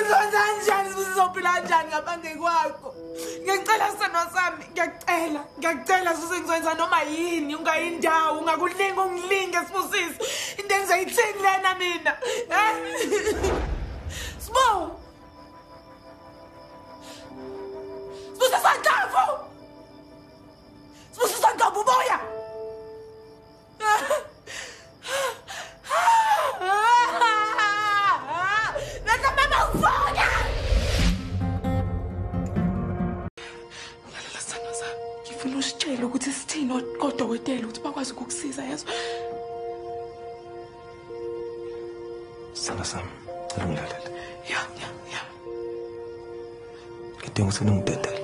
ngizokwenza kanjani sizophila kanjani ngaphandle kwakho? Ngiyacela sithandwa sami ngiyacela ngiyacela suse ngizokwenza noma yini? Ungayindawo ungakulinga ungilinge sibusisi into engizoyithini lena mina ngifuna usitshele ukuthi sithini kodokotela ukuthi bakwazi ukukusiza yezo. Sithanda sami, cela ungilalele. Ya, ya, ya. Ngidinga ukuthi ningidedele.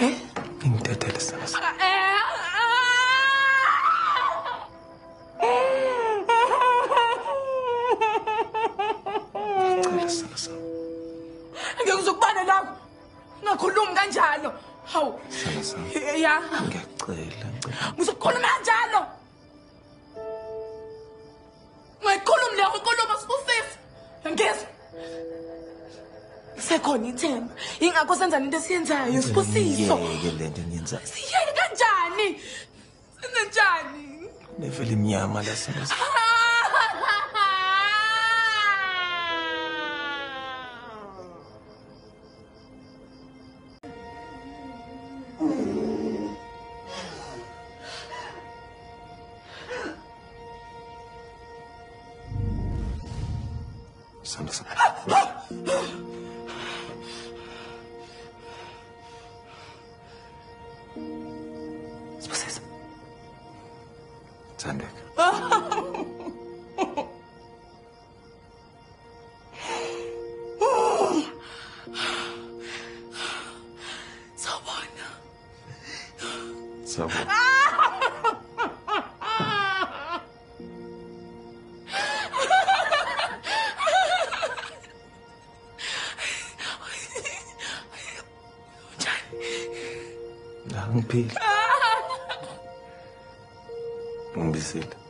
Eh? Ningidedele sithanda sami. Ngeke uzokubana lakho Ungakhulumi kanjalo. Hawu. Ya. Ngiyacela, ngicela. Ngizokhuluma kanjalo. Ungayikhulumi leyo inkulumo sibusisi. Ngizwa. Sekhona ithemba. Ingakho senza into esiyenzayo sibusiso. Ngiyeke le nto eniyenzayo. Siyeke kanjani? Senze njani? Nevele imnyama la sithanda sami. Sithanda sami. Sibusisa. Dá um beijo. Um bezerro.